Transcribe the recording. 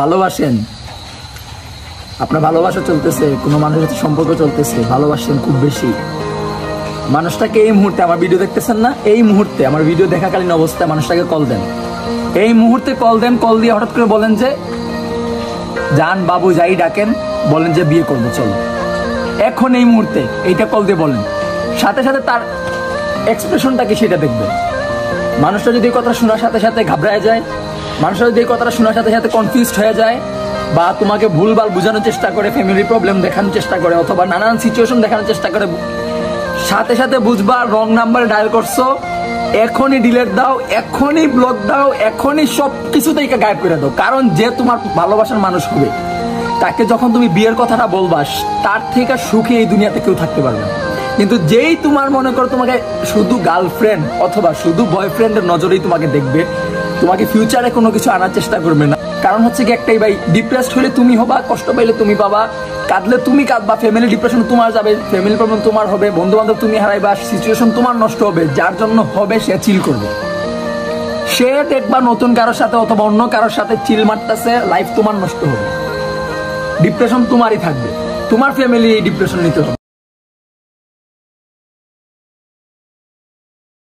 ভালোবাসেন। আপনার ভালোবাসা চলতেছে, কোনো মানুষের সাথে সম্পর্ক চলতেছে, ভালোবাসেন খুব বেশি। মানুষটাকে এই মুহূর্তে আমার ভিডিও দেখতেছেন না? এই মুহূর্তে আমার ভিডিও দেখাকালীন অবস্থায় মানুষটাকে কল দেন। এই মুহূর্তে কল দেন কল দিয়ে হঠাৎ করে বলেন যে যান বাবু যাই ডাকেন, বলেন যে বিয়ে করব, চলো। এখন এই মুহূর্তে এইটা কল দিয়ে বলেন। সাথে সাথে তার এক্সপ্রেশনটা কি সেটা দেখবেন। মানুষটা যদি কথা শোনার সাথে সাথে ঘাবড়ায় যায় মানুষটা যদি এই কথাটা শোনার সাথে সাথে কনফিউজড হয়ে যায় বা তোমাকে ভুলভাল বোঝানোর চেষ্টা করে ফ্যামিলি প্রবলেম দেখানোর চেষ্টা করে অথবা নানান সিচুয়েশন দেখানোর চেষ্টা করে। সাথে সাথে বুঝবা রং নাম্বারে ডায়াল করছ, এখনই ডিলেট দাও, এখনই ব্লক দাও, এখনই সব কিছুতেই গায়েব করে দাও। কারণ যে তোমার ভালোবাসার মানুষ হবে, তাকে যখন তুমি বিয়ের কথাটা বলবা, তার থেকে সুখে এই দুনিয়াতে কেউ থাকতে পারবে না। কিন্তু যেই তোমার মনে করো তোমাকে শুধু গার্লফ্রেন্ড অথবা শুধু বয়ফ্রেন্ডের নজরেই তোমাকে দেখবে তোমাকে ফিউচারে কোনো কিছু আনার চেষ্টা করবে না। কারণ হচ্ছে কি একটাই ভাই ডিপ্রেসড হলে তুমি হবা, কষ্ট পাইলে তুমি পাবা, কাঁদলে তুমি কাঁদবা ফ্যামিলি ডিপ্রেশন তোমার যাবে ফ্যামিলি প্রবলেম তোমার হবে বন্ধু বান্ধব তুমি হারাইবা সিচুয়েশন তোমার নষ্ট হবে, যার জন্য হবে সে চিল করবে। সে দেখবা নতুন কারোর সাথে অথবা অন্য কারোর সাথে চিল মারতেছে লাইফ তোমার নষ্ট হবে। ডিপ্রেশন তোমারই থাকবে। তোমার ফ্যামিলি ডিপ্রেশন নিতে হবে।